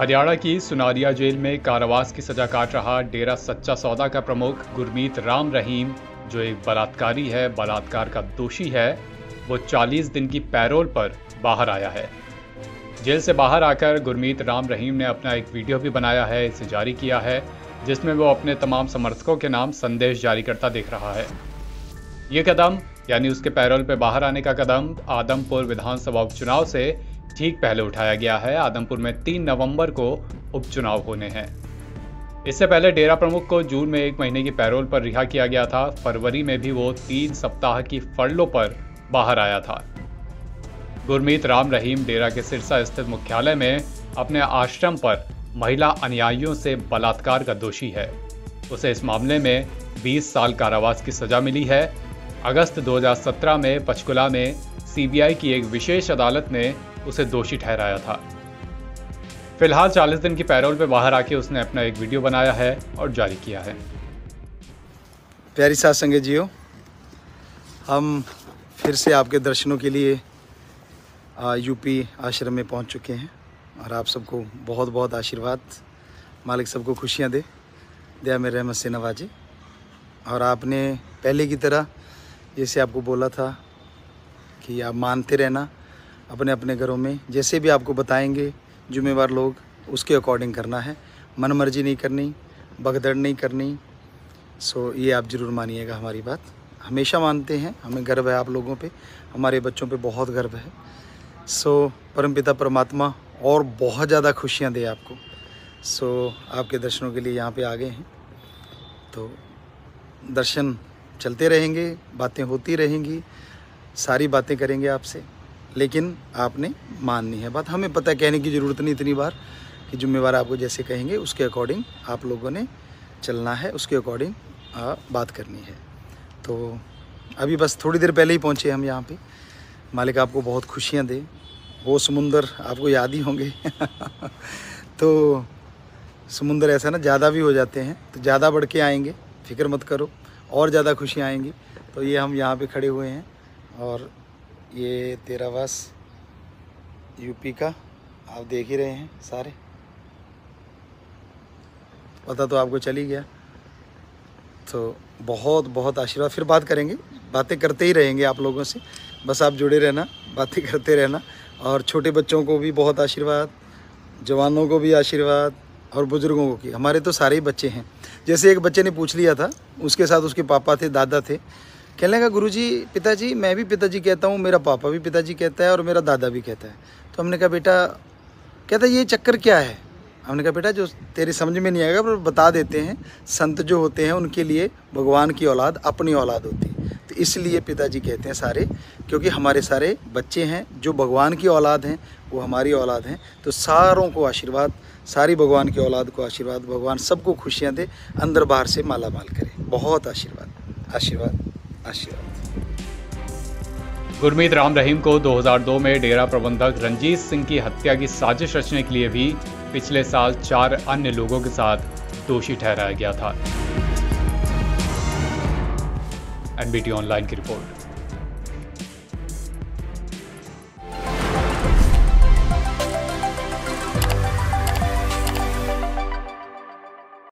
हरियाणा की सुनारिया जेल में कारावास की सजा काट रहा डेरा सच्चा सौदा का प्रमुख गुरमीत राम रहीम, जो एक बलात्कारी है, बलात्कार का दोषी है, वो 40 दिन की पैरोल पर बाहर आया है। जेल से बाहर आकर गुरमीत राम रहीम ने अपना एक वीडियो भी बनाया है, इसे जारी किया है, जिसमें वो अपने तमाम समर्थकों के नाम संदेश जारी करता दिख रहा है। ये कदम, यानी उसके पैरोल पर बाहर आने का कदम, आदमपुर विधानसभा उपचुनाव से ठीक पहले उठाया गया है। आदमपुर में तीन नवंबर को उपचुनाव होने हैं। इससे पहले डेरा प्रमुख को जून में एक महीने की पैरोल पर रिहा किया गया था। फरवरी में भी वो तीन सप्ताह की फरलों पर बाहर आया था। गुरमीत राम रहीम डेरा के सिरसा स्थित मुख्यालय में अपने आश्रम पर महिला अनुयायियों से बलात्कार का दोषी है। उसे इस मामले में 20 साल कारावास की सजा मिली है। अगस्त 2017 में पंचकुला में सीबीआई की एक विशेष अदालत ने उसे दोषी ठहराया था। फ़िलहाल 40 दिन की पैरोल पे बाहर आके उसने अपना एक वीडियो बनाया है और जारी किया है। प्यारी साथ संगत जियो, हम फिर से आपके दर्शनों के लिए यूपी आश्रम में पहुँच चुके हैं और आप सबको बहुत बहुत आशीर्वाद। मालिक सबको खुशियाँ दे, दया में रहमत से नवाजे। और आपने पहले की तरह, जैसे आपको बोला था कि आप मानते रहना अपने अपने घरों में। जैसे भी आपको बताएँगे जुम्मेवार लोग, उसके अकॉर्डिंग करना है। मन मर्ज़ी नहीं करनी भगदड़ नहीं करनी। सो ये आप ज़रूर मानिएगा हमारी बात। हमेशा मानते हैं, हमें गर्व है आप लोगों पे। हमारे बच्चों पे बहुत गर्व है। सो परमपिता, परमात्मा और बहुत ज़्यादा खुशियाँ दे आपको। सो आपके दर्शनों के लिए यहाँ पे आ गए हैं। तो दर्शन चलते रहेंगे, बातें होती रहेंगी। सारी बातें करेंगे आपसे, लेकिन आपने माननी है बात। हमें पता कहने की ज़रूरत नहीं इतनी बार कि जुम्मेवार आपको जैसे कहेंगे, उसके अकॉर्डिंग आप लोगों ने चलना है, उसके अकॉर्डिंग बात करनी है। तो अभी बस थोड़ी देर पहले ही पहुँचे हम यहाँ पे। मालिक आपको बहुत खुशियाँ दे। वो समुंदर आपको याद ही होंगे। तो समुंदर ऐसा ना, ज़्यादा भी हो जाते हैं तो ज़्यादा बढ़ के आएँगे। फ़िक्र मत करो, और ज़्यादा खुशियाँ आएँगी। तो ये हम यहाँ पे खड़े हुए हैं। और ये तेरावास यूपी का, आप देख ही रहे हैं सारे। पता तो आपको चल ही गया। तो बहुत बहुत आशीर्वाद। फिर बात करेंगे। बातें करते ही रहेंगे आप लोगों से। बस आप जुड़े रहना, बातें करते रहना। और छोटे बच्चों को भी बहुत आशीर्वाद, जवानों को भी आशीर्वाद और बुज़ुर्गों को की हमारे तो सारे ही बच्चे हैं। जैसे एक बच्चे ने पूछ लिया था, उसके साथ उसके पापा थे, दादा थे। कहने लगा गुरु जी पिताजी, मैं भी पिताजी कहता हूँ, मेरा पापा भी पिताजी कहता है और मेरा दादा भी कहता है। तो हमने कहा, बेटा, कहता ये चक्कर क्या है? हमने कहा, बेटा, जो तेरी समझ में नहीं आएगा, पर बता देते हैं, संत जो होते हैं, उनके लिए भगवान की औलाद, अपनी औलाद होती है। तो इसलिए पिताजी कहते हैं सारे, क्योंकि हमारे सारे बच्चे हैं, जो भगवान की औलाद हैं, वो हमारी औलाद हैं। तो सारों को आशीर्वाद, सारी भगवान की औलाद को आशीर्वाद, भगवान सबको खुशियाँ दे, अंदर बाहर से माला माल करे। बहुत आशीर्वाद। आशीर्वाद गुरमीत राम रहीम को 2002 में डेरा प्रबंधक रंजीत सिंह की हत्या की साजिश रचने के लिए भी पिछले साल चार अन्य लोगों के साथ दोषी ठहराया गया था। एनबीटी ऑनलाइन की रिपोर्ट।